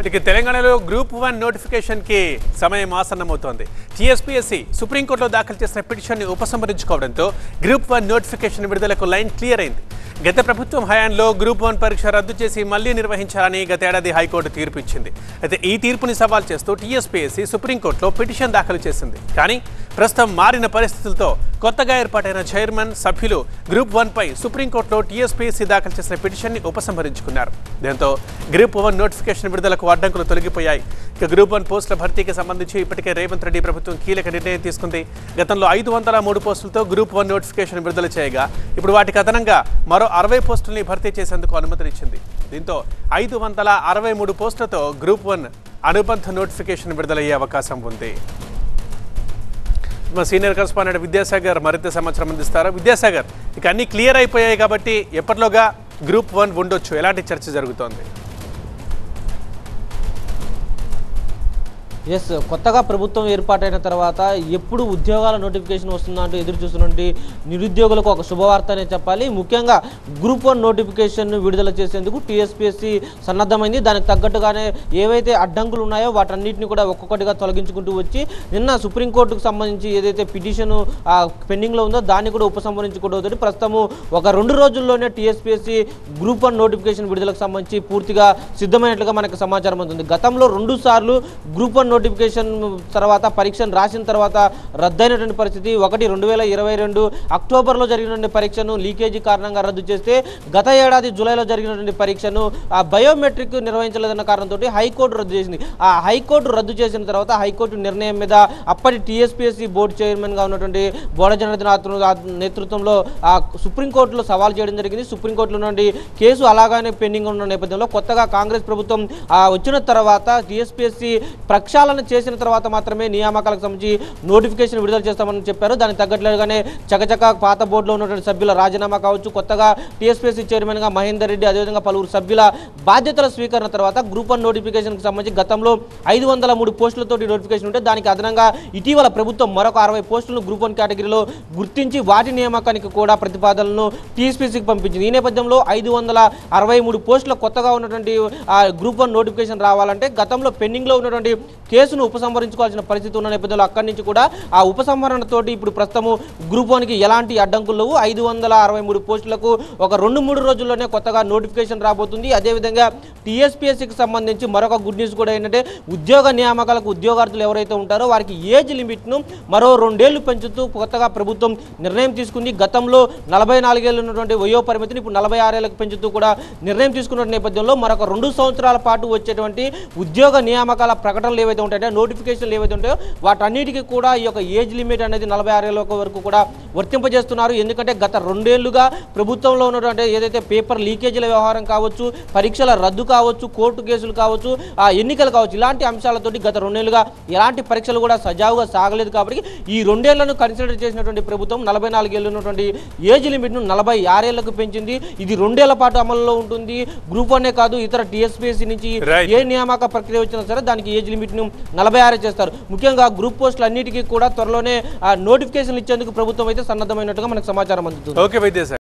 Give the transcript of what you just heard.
ఇటుకి తెలంగాణలో group one నోటిఫికేషన్కి సమయం ఆసన్నమవుతోంది. టీఎస్పీఎస్సీ సుప్రీంకోర్టులో దాఖలు చేసిన పిటిషన్ని ఉపసంహరించుకోవడంతో గ్రూప్ వన్ నోటిఫికేషన్ విడుదలకు లైన్ క్లియర్ అయింది. గత ప్రభుత్వం హయాంలో గ్రూప్ వన్ పరీక్ష రద్దు చేసి మళ్ళీ నిర్వహించాలని గతేడాది హైకోర్టు తీర్పు ఇచ్చింది అయితే ఈ తీర్పుని సవాల్ చేస్తూ టీఎస్పీఎస్సీ సుప్రీంకోర్టులో పిటిషన్ దాఖలు చేసింది. కానీ ప్రస్తుతం మారిన పరిస్థితులతో కొత్తగా ఏర్పాటైన చైర్మన్ సభ్యులు గ్రూప్ వన్ పై సుప్రీంకోర్టులో టీఎస్పీఎస్సీ దాఖలు చేసిన పిటిషన్ని ఉపసంహరించుకున్నారు. దీంతో గ్రూప్ వన్ నోటిఫికేషన్ విడుదలకు అడ్డంకులు తొలగిపోయాయి. ఇక గ్రూప్ వన్ పోస్టుల భర్తీకి సంబంధించి ఇప్పటికే రేవంత్ రెడ్డి ప్రభుత్వం కీలక నిర్ణయం తీసుకుంది. గతంలో ఐదు వందల మూడు పోస్టులతో గ్రూప్ వన్ నోటిఫికేషన్ విడుదల చేయగా ఇప్పుడు వాటికి అదనంగా మరో అరవై పోస్టుల్ని భర్తీ చేసేందుకు అనుమతినిచ్చింది దీంతో ఐదు వందల అరవై మూడు పోస్టులతో గ్రూప్ వన్ అనుబంధ నోటిఫికేషన్ విడుదలయ్యే అవకాశం ఉంది. మా సీనియర్ కరస్పాండెంట్ విద్యాసాగర్ మరింత సమాచారం అందిస్తారు? విద్యాసాగర్ ఇక అన్ని క్లియర్ అయిపోయాయి కాబట్టి ఎప్పటిలోగా గ్రూప్ వన్ ఉండొచ్చు? ఎలాంటి చర్చ జరుగుతోంది? ఎస్ కొత్తగా ప్రభుత్వం ఏర్పాటైన తర్వాత ఎప్పుడు ఉద్యోగాల నోటిఫికేషన్ వస్తుందా అంటూ ఎదురు చూస్తున్నటువంటి నిరుద్యోగులకు ఒక శుభవార్త అనే చెప్పాలి. ముఖ్యంగా గ్రూప్ వన్ నోటిఫికేషన్ విడుదల చేసేందుకు టీఎస్పీఎస్సీ సన్నద్ధమైంది. దానికి తగ్గట్టుగానే ఏవైతే అడ్డంకులు ఉన్నాయో వాటన్నిటిని కూడా ఒక్కొక్కటిగా తొలగించుకుంటూ వచ్చి నిన్న సుప్రీంకోర్టుకు సంబంధించి ఏదైతే పిటిషన్ పెండింగ్లో ఉందో దాన్ని కూడా ఉపసంహరించుకుంటూ ప్రస్తుతము ఒక రెండు రోజుల్లోనే టీఎస్పీఎస్సీ గ్రూప్ వన్ నోటిఫికేషన్ విడుదలకు సంబంధించి పూర్తిగా సిద్ధమైనట్లుగా మనకు సమాచారం అందుతుంది. గతంలో రెండు సార్లు గ్రూప్ వన్ నోటిఫికేషన్ తర్వాత పరీక్షను రాసిన తర్వాత రద్దయినటువంటి పరిస్థితి. ఒకటి రెండు వేల ఇరవై రెండు అక్టోబర్లో జరిగినటువంటి పరీక్షను లీకేజీ కారణంగా రద్దు చేస్తే గత ఏడాది జూలైలో జరిగినటువంటి పరీక్షను ఆ బయోమెట్రిక్ నిర్వహించలేదన్న కారణంతో హైకోర్టు రద్దు చేసింది. ఆ హైకోర్టు రద్దు చేసిన తర్వాత హైకోర్టు నిర్ణయం మీద అప్పటి టీఎస్పీఎస్సీ బోర్డు చైర్మన్గా ఉన్నటువంటి బోడ జనార్దన్ నేతృత్వంలో ఆ సుప్రీంకోర్టులో సవాల్ చేయడం జరిగింది. సుప్రీంకోర్టులో నుండి కేసు అలాగానే పెండింగ్ ఉన్న నేపథ్యంలో కొత్తగా కాంగ్రెస్ ప్రభుత్వం వచ్చిన తర్వాత టీఎస్పీఎస్సీ ప్రక్షాళన చేసిన తర్వాత మాత్రమే నియామకాలకు సంబంధించి నోటిఫికేషన్ విడుదల చేస్తామని చెప్పారు. దానికి తగ్గట్లుగానే చకచక పాత బోర్డులో ఉన్నటువంటి సభ్యుల రాజీనామా కావచ్చు కొత్తగా టీఎస్పీఎస్సీ చైర్మన్గా మహేందర్ రెడ్డి అదేవిధంగా పలువురు సభ్యుల బాధ్యతల స్వీకరణ తర్వాత గ్రూప్ వన్ నోటిఫికేషన్కి సంబంధించి గతంలో ఐదు వందల మూడు పోస్టులతోటి నోటిఫికేషన్ ఉంటే దానికి అదనంగా ఇటీవల ప్రభుత్వం మరొక అరవై పోస్టులను గ్రూప్ వన్ కేటగిరీలో గుర్తించి వాటి నియామకానికి కూడా ప్రతిపాదనలను టీఎస్పీసీకి పంపించింది. ఈ నేపథ్యంలో ఐదు వందల అరవై మూడు పోస్టుల కొత్తగా ఉన్నటువంటి గ్రూప్ వన్ నోటిఫికేషన్ రావాలంటే గతంలో పెండింగ్లో ఉన్నటువంటి కేసును ఉపసంహరించుకోవాల్సిన పరిస్థితి ఉన్న నేపథ్యంలో అక్కడి నుంచి కూడా ఆ ఉపసంహరణతోటి ఇప్పుడు ప్రస్తుతము గ్రూప్ వన్కి ఎలాంటి అడ్డంకులు లేవు. ఐదు వందల అరవై మూడు పోస్టులకు ఒక రెండు మూడు రోజుల్లోనే కొత్తగా నోటిఫికేషన్ రాబోతుంది. అదేవిధంగా టీఎస్పీఎస్సీకి సంబంధించి మరొక గుడ్ న్యూస్ కూడా ఏంటంటే ఉద్యోగ నియామకాలకు ఉద్యోగార్థులు ఎవరైతే ఉంటారో వారికి ఏజ్ లిమిట్ను మరో రెండేళ్ళు పెంచుతూ కొత్తగా ప్రభుత్వం నిర్ణయం తీసుకుంది. గతంలో నలభై నాలుగేళ్ళు ఉన్నటువంటి వయో పరిమితిని ఇప్పుడు నలభై ఆరేళ్ళకు పెంచుతూ కూడా నిర్ణయం తీసుకున్న నేపథ్యంలో మరొక రెండు సంవత్సరాల పాటు వచ్చేటువంటి ఉద్యోగ నియామకాల ప్రకటనలు ఏవైతే ఉంటాయో నోటిఫికేషన్లు ఏవైతే ఉంటాయో వాటన్నిటికీ కూడా ఈ యొక్క ఏజ్ లిమిట్ అనేది నలభై ఆరేళ్ళ వరకు కూడా వర్తింపజేస్తున్నారు. ఎందుకంటే గత రెండేళ్ళుగా ప్రభుత్వంలో ఉన్నటువంటి ఏదైతే పేపర్ లీకేజీల వ్యవహారం కావచ్చు పరీక్షల రద్దు కావచ్చు కోర్టు కేసులు కావచ్చు ఆ ఎన్నికలు కావచ్చు ఇలాంటి అంశాలతోటి గత రెండేళ్ళుగా ఎలాంటి పరీక్షలు కూడా సజావుగా సాగలేదు కాబట్టి ఈ రెండేళ్ళను కన్సిడర్ చేసినటువంటి ప్రభుత్వం నలభై నాలుగేళ్ళు ఉన్నటువంటి ఏజ్ లిమిట్ను నలభై ఆరేళ్ళకు పెంచింది. ఇది రెండేళ్ళ పాటు అమలులో ఉంటుంది. గ్రూప్ వన్నే కాదు ఇతర టీఎస్పీఎస్సీ నుంచి. ఏ నియామక ప్రక్రియ వచ్చినా సరే దానికి ఏజ్ లిమిట్ను నలభై ఆరు చేస్తారు. ముఖ్యంగా గ్రూప్ పోస్టులు అన్నిటికీ కూడా త్వరలోనే నోటిఫికేషన్ ఇచ్చేందుకు ప్రభుత్వం అయితే సన్నద్ధమైనట్టుగా మనకు సమాచారం అందుతుంది. ఓకే వైద్య